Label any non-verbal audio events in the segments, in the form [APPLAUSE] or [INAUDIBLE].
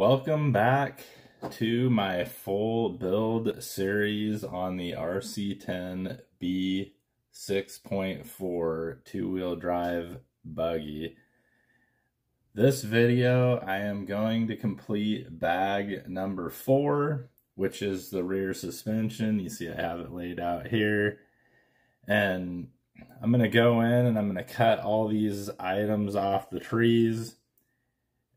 Welcome back to my full build series on the RC10B 6.4 two-wheel drive buggy. This video I am going to complete bag number four, which is the rear suspension. You see I have it laid out here. And I'm going to go in and I'm going to cut all these items off the trees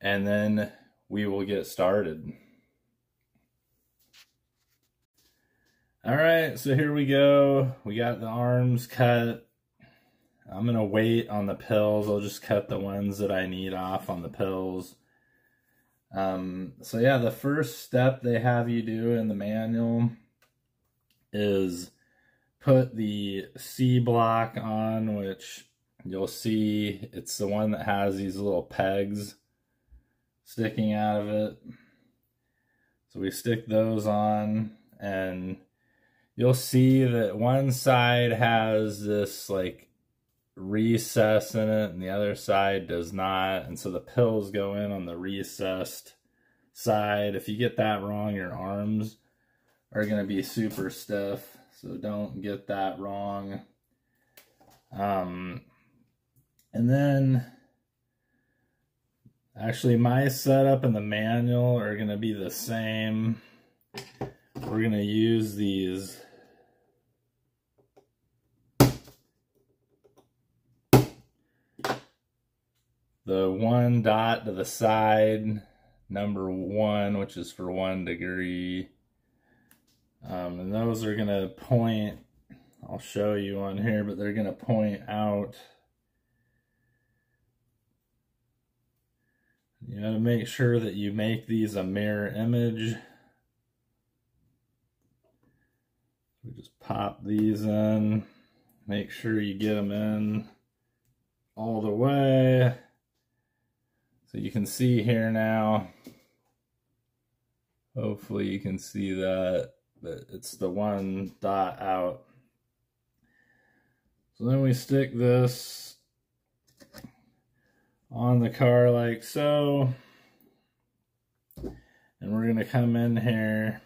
and then we will get started. All right, so here we go. We got the arms cut. I'm going to wait on the pills. I'll just cut the ones that I need off on the pills. Um, so yeah, the first step they have you do in the manual is put the C block on, which you'll see it's the one that has these little pegs sticking out of it. So we stick those on and you'll see that one side has this like recess in it and the other side does not. And so the pills go in on the recessed side. If you get that wrong, your arms are going to be super stiff. So don't get that wrong. Um, and then Actually, my setup and the manual are going to be the same. We're going to use these the one dot to the side, number one, which is for one degree. Um, and those are going to point, I'll show you on here, but they're going to point out You got to make sure that you make these a mirror image. We just pop these in. Make sure you get them in all the way. So you can see here now. Hopefully you can see that, but it's the one dot out. So then we stick this on the car like so. And we're going to come in here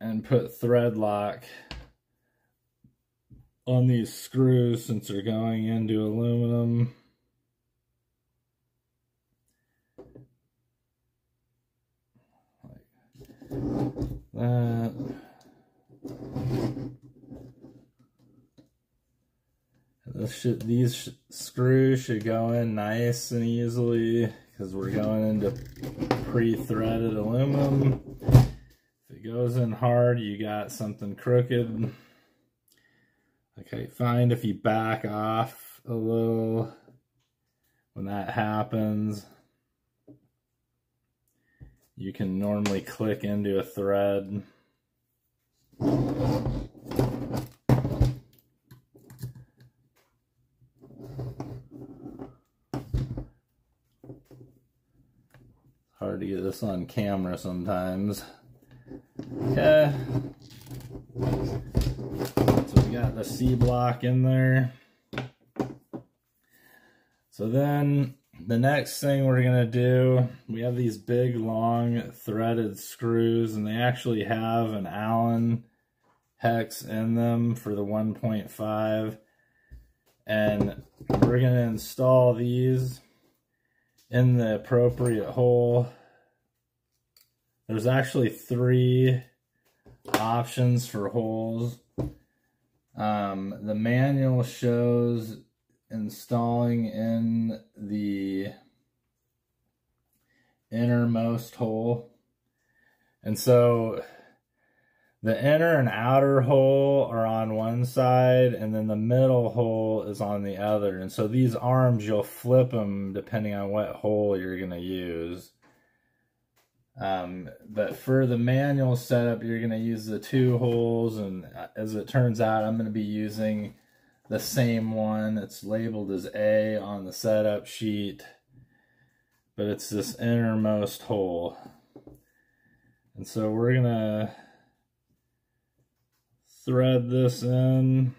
and put thread lock on these screws since they're going into aluminum. Like that. Should, these screws should go in nice and easily because we're going into pre-threaded aluminum. If it goes in hard, you got something crooked. Okay, find if you back off a little when that happens. You can normally click into a thread. To get this on camera sometimes. Okay. So we got the C block in there. So then the next thing we're going to do, we have these big long threaded screws and they actually have an Allen hex in them for the 1.5 and we're going to install these in the appropriate hole. There's actually three options for holes. Um, the manual shows installing in the innermost hole. And so the inner and outer hole are on one side, and then the middle hole is on the other. And so these arms, you'll flip them depending on what hole you're going to use. Um, but for the manual setup, you're going to use the two holes, and uh, as it turns out, I'm going to be using the same one. It's labeled as A on the setup sheet, but it's this innermost hole. And so we're going to thread this in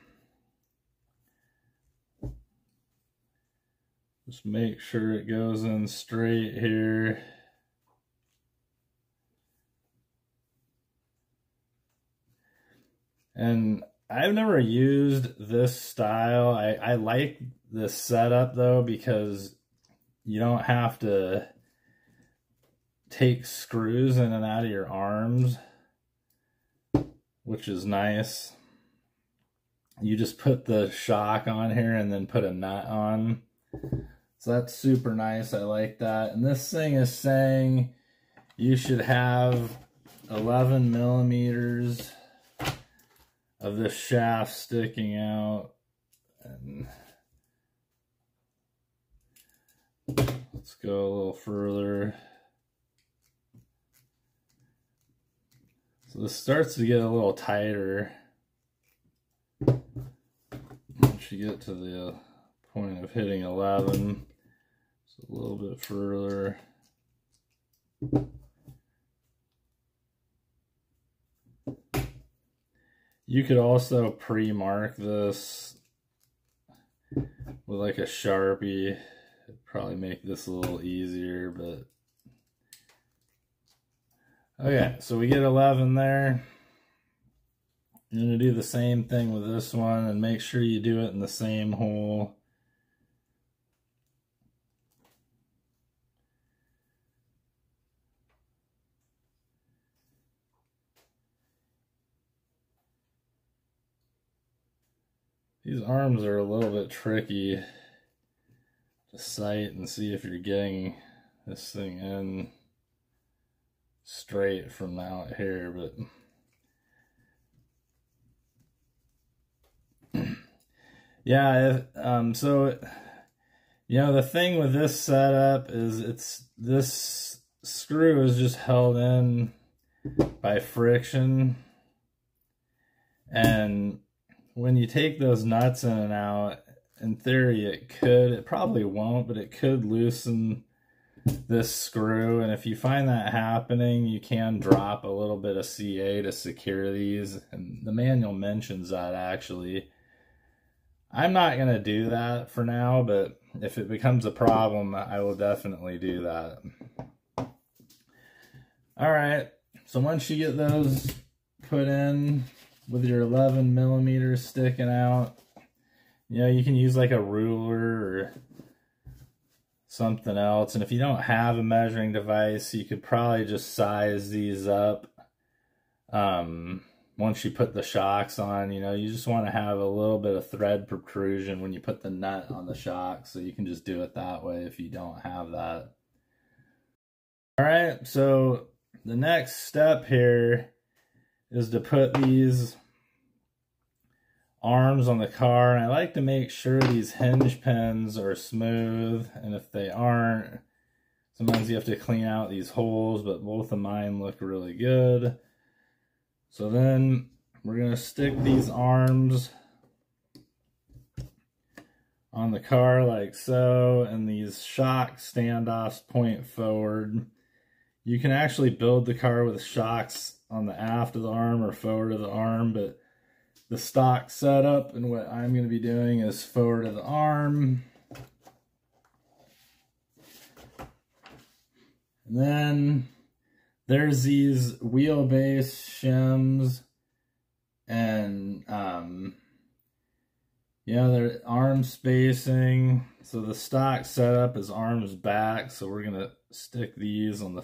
Just make sure it goes in straight here. And I've never used this style. I, I like this setup though because you don't have to take screws in and out of your arms, which is nice. You just put the shock on here and then put a nut on. So that's super nice. I like that. And this thing is saying you should have 11 millimeters of this shaft sticking out. And let's go a little further. So this starts to get a little tighter. Once you get to the uh, point of hitting 11, it's a little bit further. You could also pre-mark this with like a Sharpie. It'd probably make this a little easier, but okay, so we get 11 there. You're going to do the same thing with this one and make sure you do it in the same hole. These arms are a little bit tricky to sight and see if you're getting this thing in straight from out here, but [CLEARS THROAT] yeah, um, so, you know, the thing with this setup is it's, this screw is just held in by friction and when you take those nuts in and out, in theory it could, it probably won't, but it could loosen this screw. And if you find that happening, you can drop a little bit of CA to secure these. And the manual mentions that actually. I'm not going to do that for now, but if it becomes a problem, I will definitely do that. All right, so once you get those put in, with your 11 millimeters sticking out. You know, you can use like a ruler or something else. And if you don't have a measuring device, you could probably just size these up. Um, once you put the shocks on, you know, you just want to have a little bit of thread protrusion when you put the nut on the shock. So you can just do it that way if you don't have that. All right, so the next step here is to put these arms on the car and I like to make sure these hinge pins are smooth and if they aren't sometimes you have to clean out these holes but both of mine look really good. So then we're to stick these arms on the car like so and these shock standoffs point forward. You can actually build the car with shocks on the aft of the arm or forward of the arm but the stock setup and what I'm going to be doing is forward of the arm. And then there's these wheelbase shims and um, yeah, they're arm spacing. So the stock setup is arms back. So we're going to stick these on the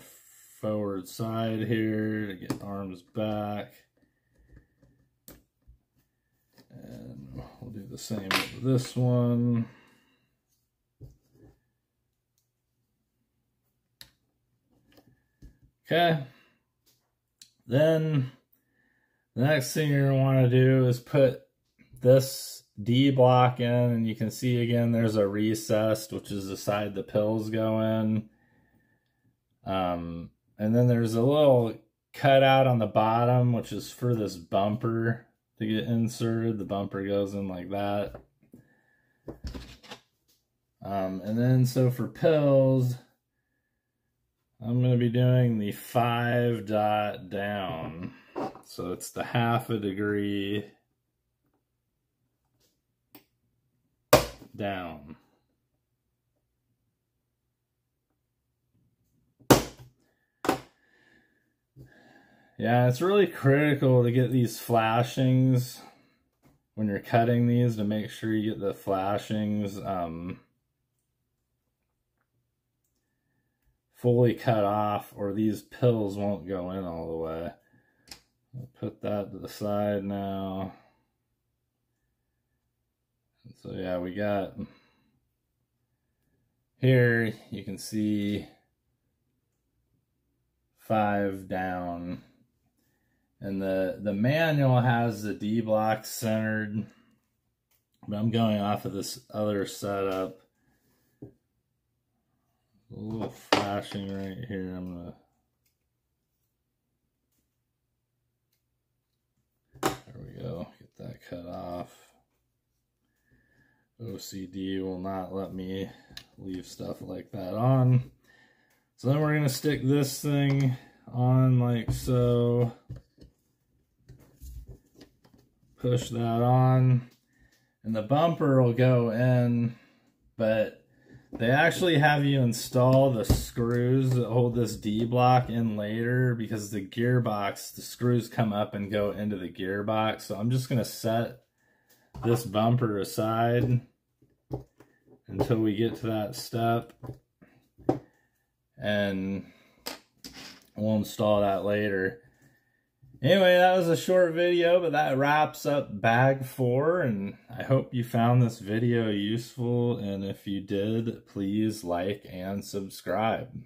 forward side here to get arms back. And we'll do the same with this one. Okay. Then the next thing you're going to want to do is put this D block in and you can see again there's a recessed which is the side the pills go in. Um, and then there's a little cutout on the bottom which is for this bumper to get inserted. The bumper goes in like that. Um, and then so for pills, I'm going to be doing the five dot down. So it's the half a degree down. Yeah, it's really critical to get these flashings when you're cutting these to make sure you get the flashings um, fully cut off or these pills won't go in all the way. I'll put that to the side now. So yeah, we got here, you can see five down. And the, the manual has the D block centered, but I'm going off of this other setup. A little flashing right here. I'm gonna there we go. Get that cut off. OCD will not let me leave stuff like that on. So then we're gonna stick this thing on like so. Push that on. And the bumper will go in, but they actually have you install the screws that hold this D block in later because the gearbox, the screws come up and go into the gearbox. So I'm just going to set this bumper aside until we get to that step. And we'll install that later. Anyway, that was a short video, but that wraps up bag four, and I hope you found this video useful, and if you did, please like and subscribe.